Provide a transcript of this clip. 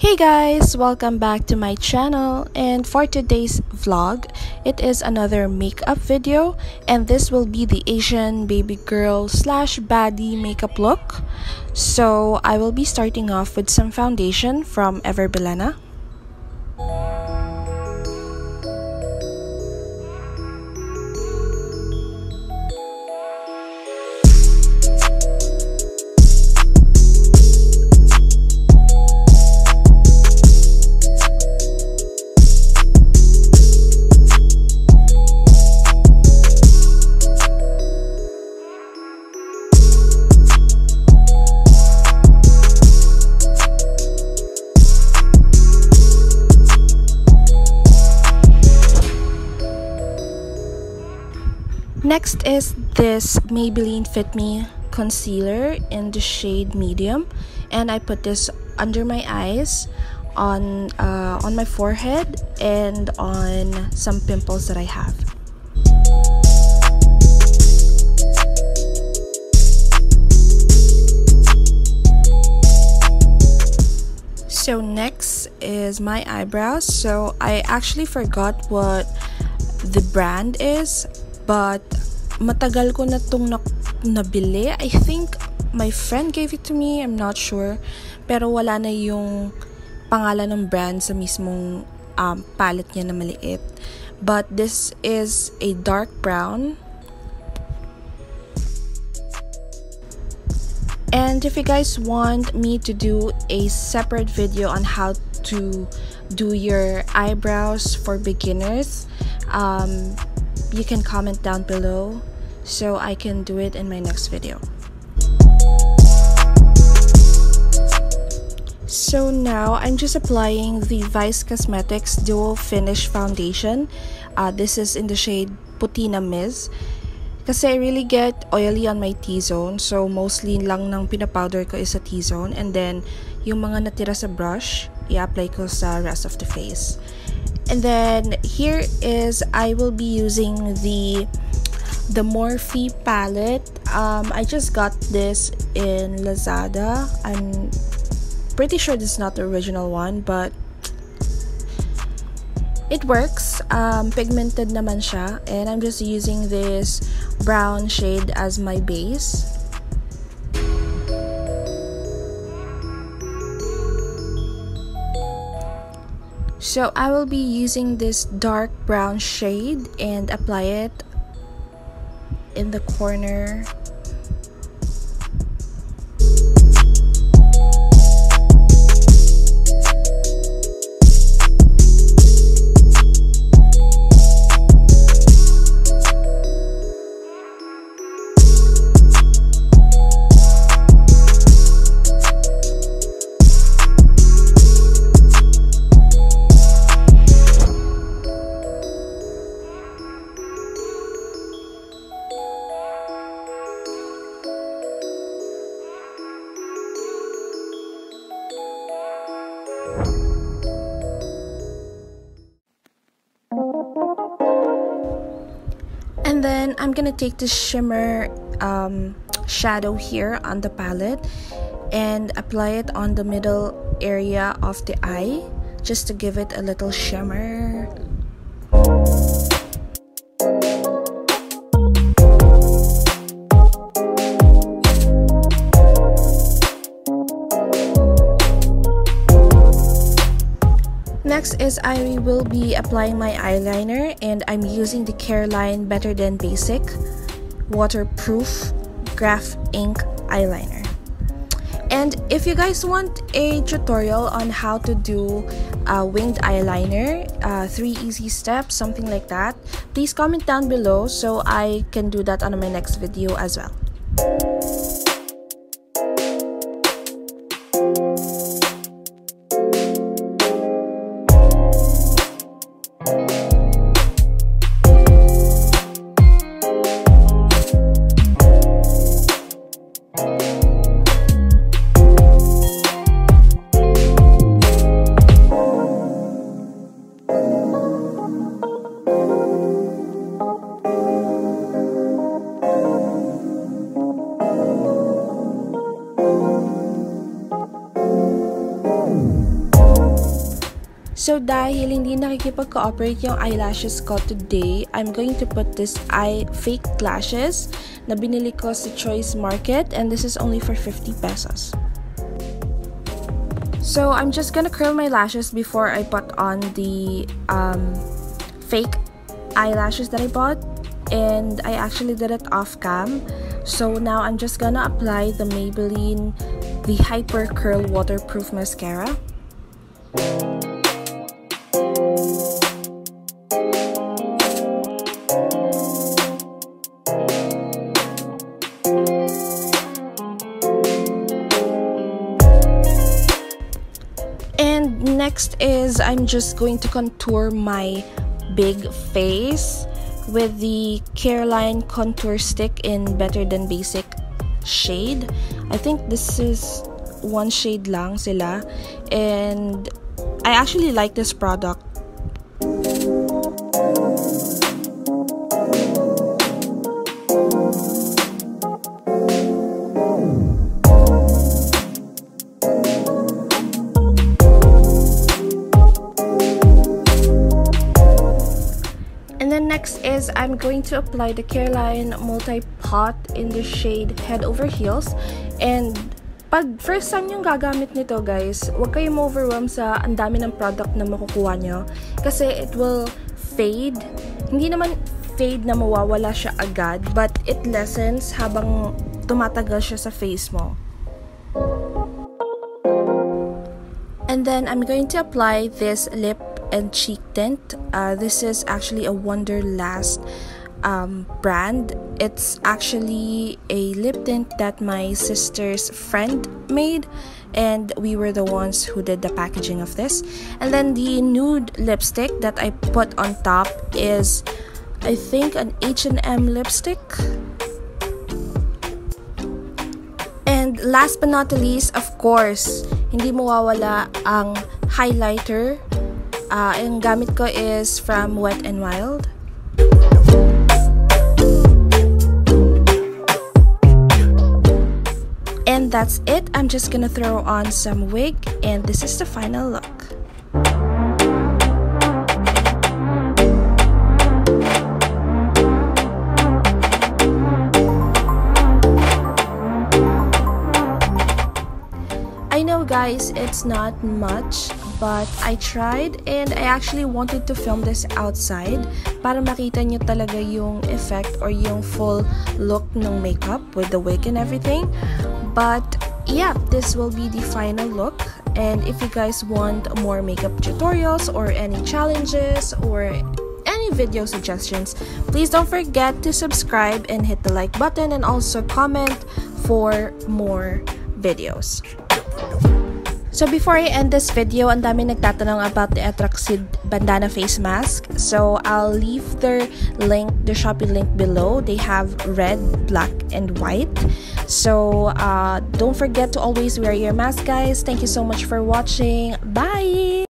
Hey guys, welcome back to my channel. And for today's vlog, it is another makeup video. And this will be the Asian baby girl slash baddie makeup look. So I will be starting off with some foundation from Ever Next is this Maybelline Fit Me concealer in the shade medium and I put this under my eyes on uh, on my forehead and on some pimples that I have. So next is my eyebrows. So I actually forgot what the brand is But matagal ko na tong na nabili. I think my friend gave it to me. I'm not sure. Pero wala na yung pangalan ng brand sa mismong um, palette niya na maliit. But this is a dark brown. And if you guys want me to do a separate video on how to do your eyebrows for beginners, um, you can comment down below so I can do it in my next video. So now I'm just applying the Vice Cosmetics Duo Finish Foundation. Uh, this is in the shade Putina Miz. Kasi I really get oily on my T-zone. So mostly lang ng pinapowder ko is sa T-zone. And then yung mga natira sa brush, i-apply ko sa rest of the face and then here is I will be using the the Morphe palette. Um, I just got this in Lazada. I'm pretty sure this is not the original one but it works. Um, pigmented naman siya. And I'm just using this brown shade as my base So I will be using this dark brown shade and apply it in the corner Then I'm gonna take the shimmer um, shadow here on the palette and apply it on the middle area of the eye just to give it a little shimmer. Next is I will be applying my eyeliner and I'm using the Careline Better Than Basic Waterproof Graph Ink Eyeliner. And if you guys want a tutorial on how to do a winged eyeliner, uh, three easy steps, something like that, please comment down below so I can do that on my next video as well. Dahil hindi nakikipag-cooperate yung eyelashes ko today, I'm going to put this eye fake lashes na binili ko sa Choice Market and this is only for 50 pesos. So I'm just gonna curl my lashes before I put on the um, fake eyelashes that I bought and I actually did it off cam. So now I'm just gonna apply the Maybelline the Hyper Curl Waterproof Mascara. Next is I'm just going to contour my big face with the Careline contour stick in Better Than Basic shade. I think this is one shade lang sila and I actually like this product I'm going to apply the Careline Multi-Pot in the shade Head Over Heels. And pag first time yung gagamit nito guys, huwag kayong overwhelm sa ang dami ng product na makukuha nyo. Kasi it will fade. Hindi naman fade na mawawala siya agad, but it lessens habang tumatagal siya sa face mo. And then I'm going to apply this lip and cheek tint. Uh, this is actually a Wonderlast um, brand. It's actually a lip tint that my sister's friend made, and we were the ones who did the packaging of this. And then the nude lipstick that I put on top is, I think, an H&M lipstick. And last but not least, of course, hindi mawawala ang highlighter Uh, ang gamit ko is from Wet n Wild. And that's it. I'm just gonna throw on some wig and this is the final look. Guys, it's not much, but I tried and I actually wanted to film this outside para makita nyo talaga yung effect or yung full look ng makeup with the wig and everything. But yeah, this will be the final look. And if you guys want more makeup tutorials or any challenges or any video suggestions, please don't forget to subscribe and hit the like button and also comment for more videos. So before I end this video, ang dami nagtatanong about the Atraxid bandana face mask. So I'll leave their link, the Shopee link below. They have red, black, and white. So uh, don't forget to always wear your mask, guys. Thank you so much for watching. Bye!